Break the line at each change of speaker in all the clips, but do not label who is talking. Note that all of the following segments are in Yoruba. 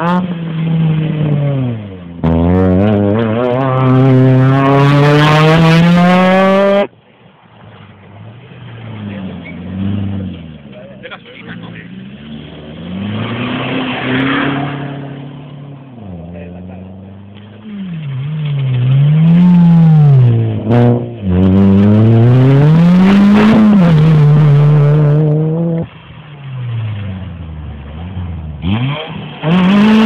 Um, Mm-hmm.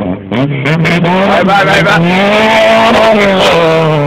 Bye bye bye bye.